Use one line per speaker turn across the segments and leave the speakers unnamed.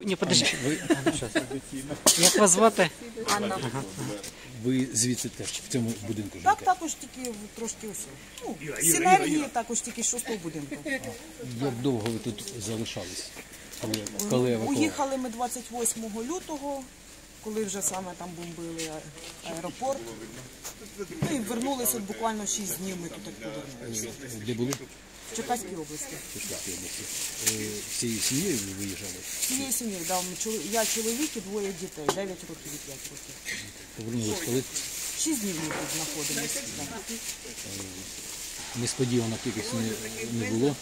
Ні, подожди.
Ви.
Як вас звати?
Анна.
ви звідси теж в цьому будинку
Так, також тільки трошки ось. Ну, синергії також тільки шостого будинку.
Як довго ви тут залишались? Коли?
Уїхали ми 28 лютого, коли вже саме там бомбили аеропорт. Ну і вернулися от буквально 6 днів ми тут як повернулися.
Е, Де були?
В Черкаській області.
Черкаській області. Е, Всією сім'єю ви виїжджали?
Цієї сім'ї, да, ми чол- я чоловік і двоє дітей, 9 років і 5 років.
Повернулись коли?
Шість днів ми тут знаходимося. да.
Несподівано якихось не, не було?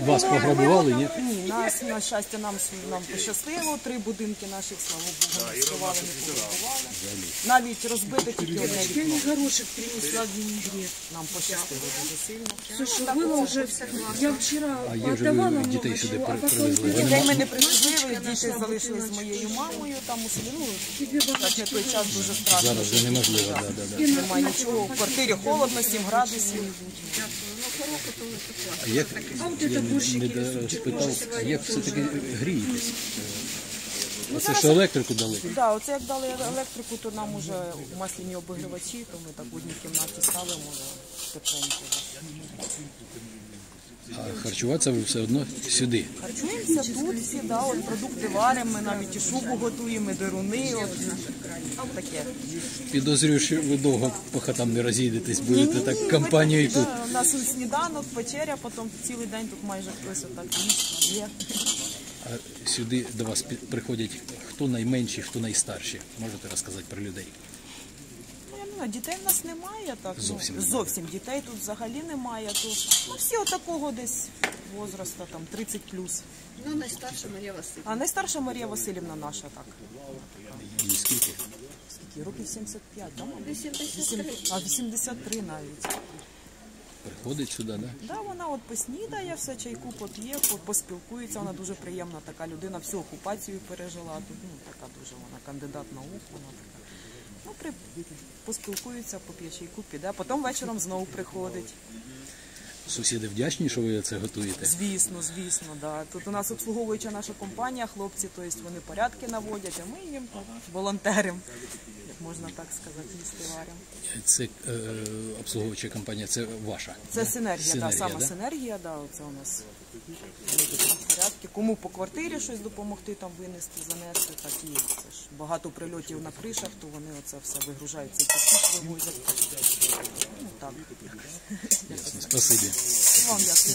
Вас пограбували, ні?
Ні, нас, на щастя, нам, нам пощастило. Три будинки наших, слава Богу, не вскривали, не пограбували. Навіть розбите тільки одне вікно.
горошек принесла в винегрет.
Нам пощастило дуже сильно.
Слушай, было уже... Я вчера
А як же ви дітей сюди привезли? Вони
Дітей ми не привезли, діти залишились з моєю мамою, там у селі. Ну, так на той час дуже страшно.
Зараз вже неможливо, да, да, да.
Немає нічого, в квартирі холодно, 7 градусів.
А як, я не, не спитав, а як все-таки грієтесь? Це Оце що електрику дали?
Да, оце як дали електрику, то нам уже масляні обігрівачі, то ми так в одній кімнаті ставимо, да, тепленько.
А харчуватися ви все одно сюди.
Харчуємося тут всі, да, от продукти варимо, ми навіть і шубу готуємо, і деруни, от, таке.
Підозрюю, що ви довго по хатам не розійдетесь, будете так компанією тут.
Да, у нас сніданок, вечеря, потім цілий день тут майже хтось отак є.
А сюди до вас приходять хто найменші, хто найстарші. Можете розказати про людей?
Ну, я дітей в нас немає так. ну,
Зовсім немає.
зовсім дітей тут взагалі немає. То, ну, всі отакого десь возраста, там 30 плюс.
Ну, найстарша Марія Васильівна.
А найстарша Марія Васильівна наша так.
І скільки?
Скільки? Років 75, так?
83.
А 83 навіть.
Приходить сюди, да?
Да, вона от поснідає, все чайку поп'є, поспілкується. Вона дуже приємна така людина, всю окупацію пережила. Тут ну така дуже вона кандидат наук. Вона така. Ну, при поспілкується, поп'є чайку, піде. Потім вечором знову приходить.
Сусіди вдячні, що ви це готуєте.
Звісно, звісно, да. Тут у нас обслуговуюча наша компанія, хлопці, тобто вони порядки наводять, а ми їм волонтеримо, як можна так сказати, їсти варимо.
Це е, обслуговуюча компанія, це ваша.
Це
да?
синергія, да, саме
да?
синергія, да, це у нас порядки. Кому по квартирі щось допомогти там винести, занести, так і це ж багато прильотів на кришах, то вони оце все вигружають, цей кирпич вивозять. Ну так.
Спасибі.
Вам дякую.